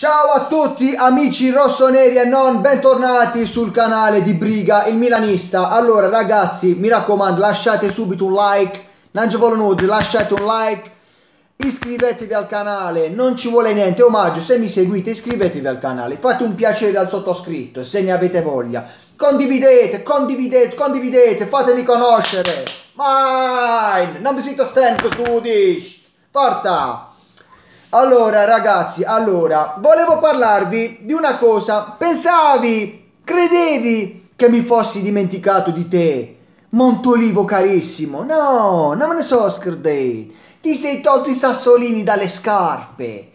Ciao a tutti amici rossoneri e non, bentornati sul canale di Briga, il milanista. Allora ragazzi, mi raccomando, lasciate subito un like, non ci vuole nulla, lasciate un like, iscrivetevi al canale, non ci vuole niente, omaggio, se mi seguite iscrivetevi al canale, fate un piacere al sottoscritto se ne avete voglia. Condividete, condividete, condividete, fatemi conoscere. Mine, non vi siete stand studi. Forza! Allora ragazzi, allora, volevo parlarvi di una cosa. Pensavi, credevi che mi fossi dimenticato di te? Montolivo carissimo, no, non me ne so scordate. Ti sei tolto i sassolini dalle scarpe.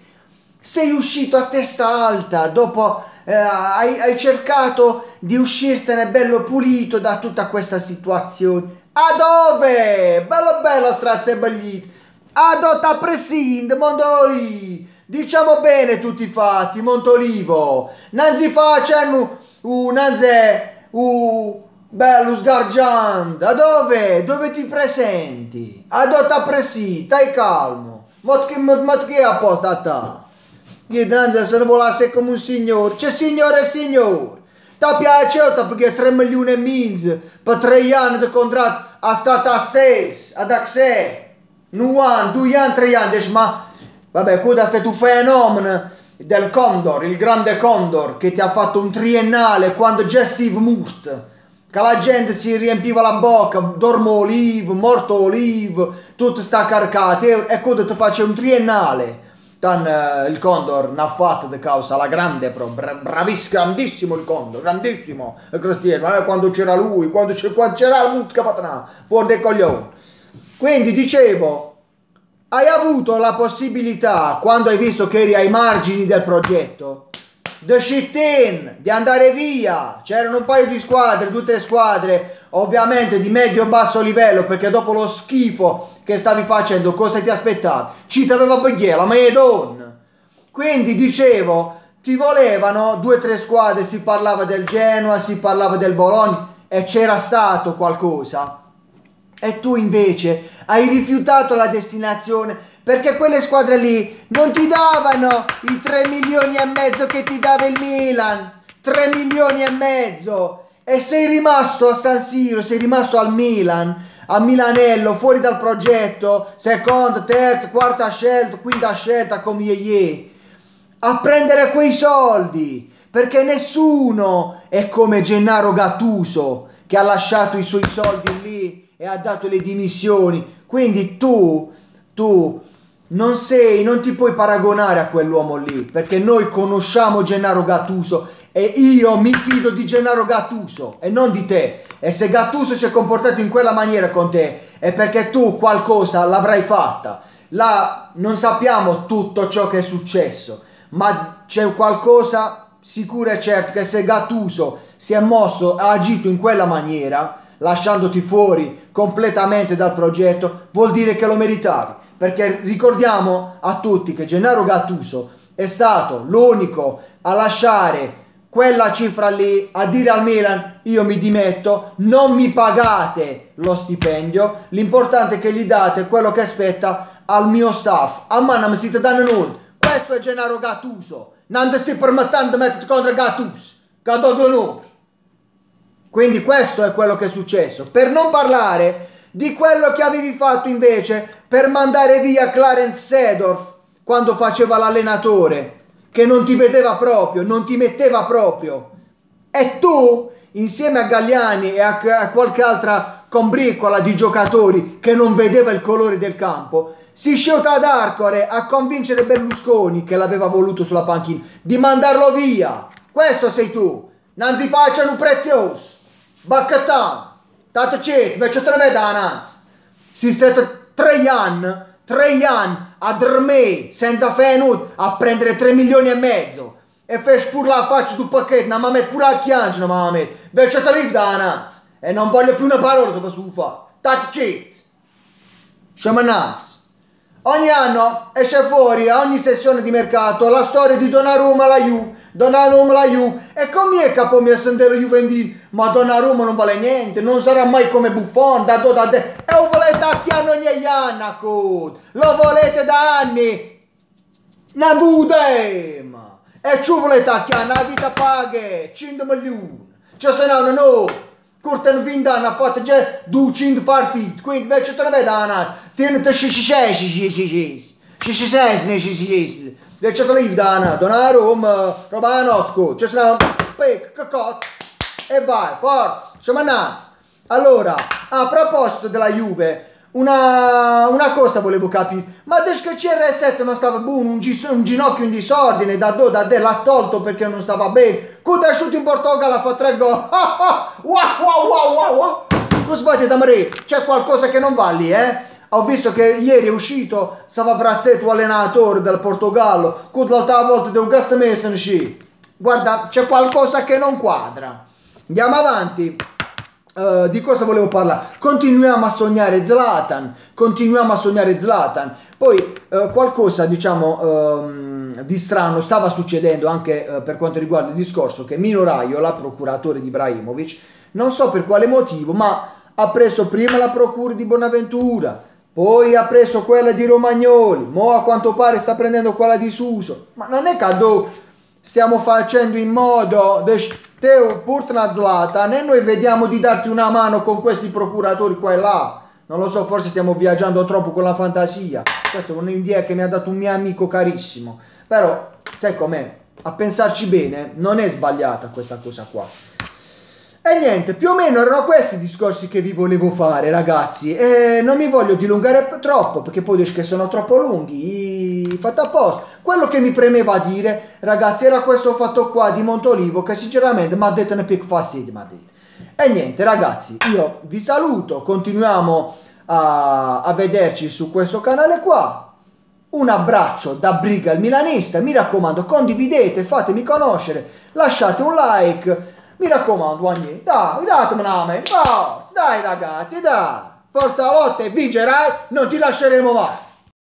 Sei uscito a testa alta dopo eh, hai, hai cercato di uscirtene bello pulito da tutta questa situazione. A dove? Bella bella strazza e bellita Adotta presinde, Mondoli. Diciamo bene tutti i fatti, Montolivo. Non si facciano un nanze, un bello sgargiante. Da dove? Dove ti presenti? Adotta presì, stai calmo. Ma che, ma che apposta a se ne volasse come un signore. C'è signore e signore. Ti piace o perché 3 milioni e mezzo per 3 anni di contratto a stato a 6, ad access un anno, due anni, tre anni, dici ma vabbè, questo è stato un fenomeno del Condor, il grande Condor che ti ha fatto un triennale quando già Steve Murt che la gente si riempiva la bocca, dormo olive, morto olive, tutto sta carcato e, e questo ti face un triennale. Tan, eh, il Condor ne ha fatto di causa la grande, però, bra bravissimo, grandissimo il Condor, grandissimo il Cristiano, eh, quando c'era lui, quando c'era il Mut fatto fuori dei coglioni. Quindi dicevo, hai avuto la possibilità, quando hai visto che eri ai margini del progetto, di shit in, di andare via. C'erano un paio di squadre, tutte le squadre, ovviamente di medio-basso livello, perché dopo lo schifo che stavi facendo, cosa ti aspettavi? Ci t'aveva Baghiera, ma è don. Quindi dicevo, ti volevano due o tre squadre, si parlava del Genoa, si parlava del Bologna e c'era stato qualcosa e tu invece hai rifiutato la destinazione perché quelle squadre lì non ti davano i 3 milioni e mezzo che ti dava il Milan. 3 milioni e mezzo. E sei rimasto a San Siro, sei rimasto al Milan, a Milanello, fuori dal progetto, seconda, terza, quarta scelta, quinta scelta come Yeye. A prendere quei soldi. Perché nessuno è come Gennaro Gattuso che ha lasciato i suoi soldi lì e ha dato le dimissioni. Quindi tu, tu non sei, non ti puoi paragonare a quell'uomo lì, perché noi conosciamo Gennaro Gattuso e io mi fido di Gennaro Gattuso e non di te. E se Gattuso si è comportato in quella maniera con te è perché tu qualcosa l'avrai fatta. Là non sappiamo tutto ciò che è successo, ma c'è qualcosa sicuro e certo che se Gattuso si è mosso, ha agito in quella maniera, lasciandoti fuori completamente dal progetto, vuol dire che lo meritavi. Perché ricordiamo a tutti che Gennaro Gattuso è stato l'unico a lasciare quella cifra lì, a dire al Milan io mi dimetto, non mi pagate lo stipendio, l'importante è che gli date quello che aspetta al mio staff. A me non mi siete dando nulla. Questo è Gennaro Gattuso. Non stai permettendo di mettere contro Gattuso. Gattuso non. Quindi questo è quello che è successo. Per non parlare di quello che avevi fatto invece per mandare via Clarence Sedorf quando faceva l'allenatore, che non ti vedeva proprio, non ti metteva proprio. E tu, insieme a Gagliani e a, a qualche altra combricola di giocatori che non vedeva il colore del campo, si scelta ad Arcore a convincere Berlusconi, che l'aveva voluto sulla panchina, di mandarlo via. Questo sei tu. Non si facciano preziosi. Te ne vede anzi. Si state tre anni, tre anni a dormire senza fare a prendere 3 milioni e mezzo. E fai pure la faccia tu pacchetto, non mi metti pure a chianci, non mi metti. Invece te ne da anzi. E non voglio più una parola su questo fatto. Tanto c'è. Sciamanazzi. Ogni anno esce fuori a ogni sessione di mercato la storia di Donnarumma alla Juve Donnarumma la Juve. E com'è che poi mi assentero Juventino? Ma Donnarumma non vale niente, non sarà mai come Buffon, da do da de... E lo volete a Chiano Gneianacut, lo volete da anni, Nabudema. E ci volete a Chiano, la vita paghe, 100 milioni. Cioè se no, no. Curten Vindan ha fatto già 200 partite, quindi invece te ne vedo, Anna, tieniti 6 6 6 6 6 Și și sesne și și Deci că liv dana, donarum, robanoscu, ce sunam, pec, căcoț, e vai, forza, c'è manați. Allora, a proposito della Juve, una, una, cosa volevo capire, ma desde che CR7 non stava buono, un, un, ginocchio in disordine, da do, da de, l'ha tolto perché non stava bene, Cutasciuto in Portogallo ha fatto tre gol, wow wow wow wow wow, lo sbaglio da Maria, c'è qualcosa che non va lì eh? Ho visto che ieri è uscito, stava Frazzetto allenatore del Portogallo, con l'altra volta del Gast Mason, guarda, c'è qualcosa che non quadra. Andiamo avanti. Uh, di cosa volevo parlare? Continuiamo a sognare Zlatan, continuiamo a sognare Zlatan. Poi uh, qualcosa, diciamo, uh, di strano stava succedendo anche eh, per quanto riguarda il discorso che Mino Raiola, procuratore di Ibrahimovic, non so per quale motivo, ma ha preso prima la procura di Bonaventura, poi ha preso quella di Romagnoli, mo a quanto pare sta prendendo quella di Suso. Ma non è che stiamo facendo in modo... De- te Purtna Zlatan e noi vediamo di darti una mano con questi procuratori qua e là. Non lo so, forse stiamo viaggiando troppo con la fantasia. Questa è un'idea che mi ha dato un mio amico carissimo. Però, sai com'è? A pensarci bene, non è sbagliata questa cosa qua. E niente, più o meno erano questi i discorsi che vi volevo fare, ragazzi. E non mi voglio dilungare troppo, perché poi dici che sono troppo lunghi. Fatto apposta. Quello che mi premeva dire, ragazzi, era questo fatto qua di Montolivo, che sinceramente mi ha detto un pic fastidio, mi ha detto. E niente, ragazzi, io vi saluto, continuiamo a, a vederci su questo canale qua. Un abbraccio da Briga il milanista, mi raccomando, condividete, fatemi conoscere, lasciate un like mi raccomando, Agni, dai, datemi una mano, forza, dai ragazzi, dai, forza lotta e vincerai, non ti lasceremo mai.